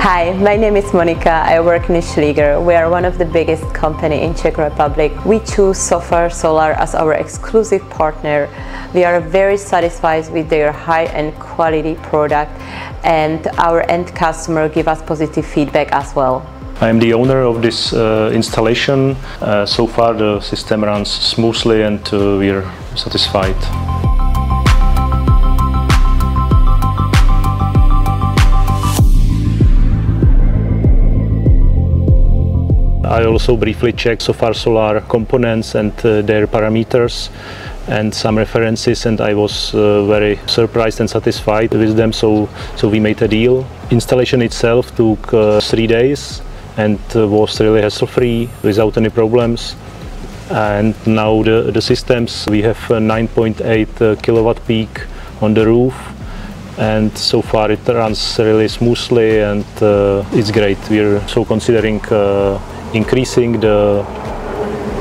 Hi, my name is Monika. I work in Schlieger. We are one of the biggest company in Czech Republic. We choose Sofar Solar as our exclusive partner. We are very satisfied with their high-end quality product and our end customer give us positive feedback as well. I am the owner of this uh, installation. Uh, so far the system runs smoothly and uh, we are satisfied. I also briefly checked Sofar Solar components and uh, their parameters and some references and I was uh, very surprised and satisfied with them so so we made a deal. Installation itself took uh, three days and uh, was really hassle free without any problems and now the, the systems we have 9.8 uh, kilowatt peak on the roof and so far it runs really smoothly and uh, it's great. We're so considering uh, increasing the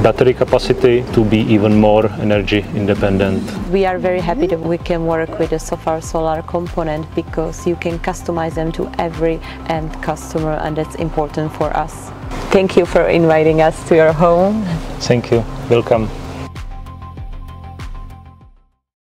battery capacity to be even more energy independent. We are very happy that we can work with the Sofar Solar component because you can customize them to every end customer and that's important for us. Thank you for inviting us to your home. Thank you. Welcome.